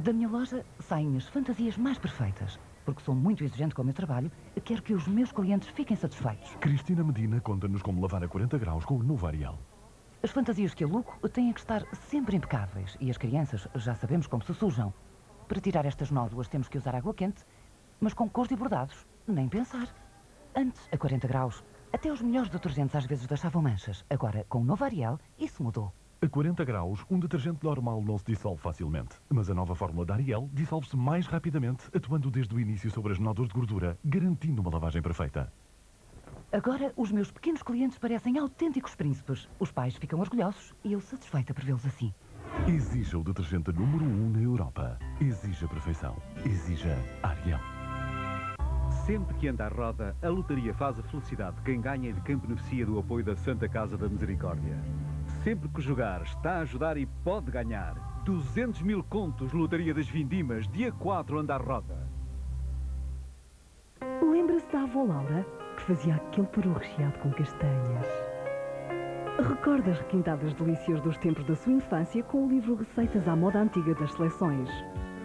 Da minha loja saem as fantasias mais perfeitas. Porque sou muito exigente com o meu trabalho e quero que os meus clientes fiquem satisfeitos. Cristina Medina conta-nos como lavar a 40 graus com o novo Ariel. As fantasias que alugo têm que estar sempre impecáveis e as crianças já sabemos como se sujam. Para tirar estas nódoas temos que usar água quente, mas com cores e bordados, nem pensar. Antes, a 40 graus, até os melhores detergentes às vezes deixavam manchas. Agora, com o novo Ariel, isso mudou. A 40 graus, um detergente normal não se dissolve facilmente. Mas a nova fórmula da Ariel dissolve-se mais rapidamente, atuando desde o início sobre as nódoas de gordura, garantindo uma lavagem perfeita. Agora, os meus pequenos clientes parecem autênticos príncipes. Os pais ficam orgulhosos e eu satisfeita por vê-los assim. Exija o detergente número 1 um na Europa. Exija perfeição. Exija Ariel. Sempre que anda à roda, a lotaria faz a felicidade de quem ganha e de quem beneficia do apoio da Santa Casa da Misericórdia. Sempre que jogar, está a ajudar e pode ganhar. 200 mil contos, Lotaria das Vindimas, dia 4, anda roda. Lembra-se da avó Laura, que fazia aquele peru recheado com castanhas? Recorda as requintadas delícias dos tempos da sua infância com o livro Receitas à Moda Antiga das Seleções.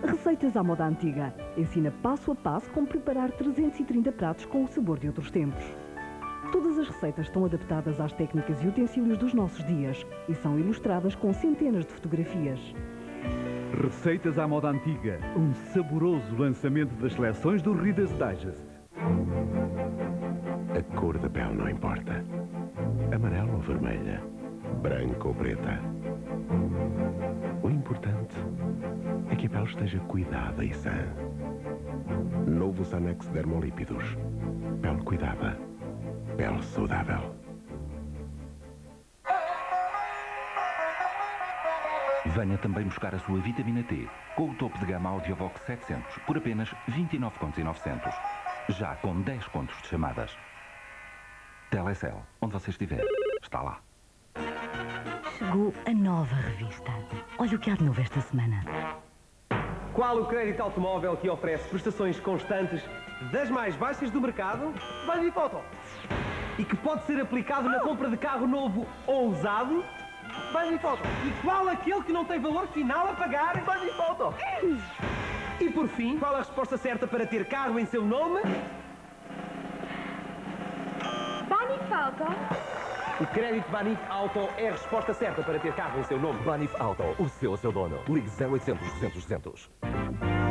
Receitas à Moda Antiga ensina passo a passo como preparar 330 pratos com o sabor de outros tempos. Todas as receitas estão adaptadas às técnicas e utensílios dos nossos dias e são ilustradas com centenas de fotografias. Receitas à moda antiga, um saboroso lançamento das seleções do Reader's Digest. A cor da pele não importa. Amarela ou vermelha, branca ou preta. O importante é que a pele esteja cuidada e sã. Novo Sanex Dermolípidos. Pele cuidada. Pele saudável. Venha também buscar a sua vitamina T com o topo de gama Audiovox 700 por apenas 29,900. Já com 10 contos de chamadas. Telecel, onde você estiver, está lá. Chegou a nova revista. Olha o que há de novo esta semana. Qual o crédito automóvel que oferece prestações constantes das mais baixas do mercado? Vai foto. E que pode ser aplicado na compra de carro novo ou usado? Vai foto. E qual aquele que não tem valor final a pagar? Vai foto. E por fim, qual a resposta certa para ter carro em seu nome? Banif Auto. O crédito Banif Auto é a resposta certa para ter carro em seu nome. Banif Auto, o seu, o seu dono. Ligue 0800 200 200.